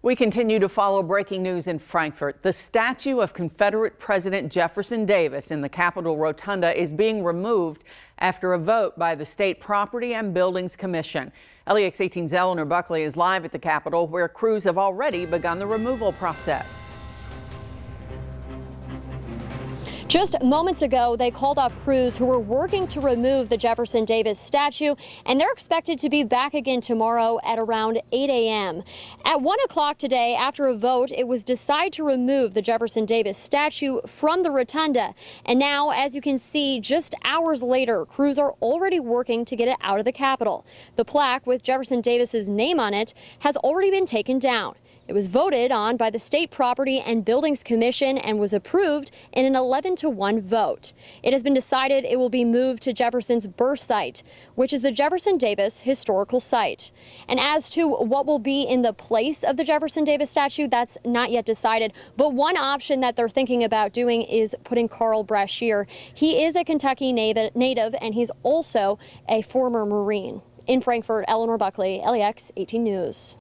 We continue to follow breaking news in Frankfort. The statue of Confederate President Jefferson Davis in the Capitol Rotunda is being removed after a vote by the State Property and Buildings Commission. LEX 18's Eleanor Buckley is live at the Capitol where crews have already begun the removal process. Just moments ago, they called off crews who were working to remove the Jefferson Davis statue, and they're expected to be back again tomorrow at around 8 a.m. At 1 o'clock today, after a vote, it was decided to remove the Jefferson Davis statue from the rotunda. And now, as you can see, just hours later, crews are already working to get it out of the Capitol. The plaque with Jefferson Davis's name on it has already been taken down. It was voted on by the State Property and Buildings Commission and was approved in an 11 to 1 vote. It has been decided it will be moved to Jefferson's birth site, which is the Jefferson Davis Historical Site. And as to what will be in the place of the Jefferson Davis statue, that's not yet decided. But one option that they're thinking about doing is putting Carl Brashear. He is a Kentucky native and he's also a former Marine. In Frankfort, Eleanor Buckley, LEX 18 News.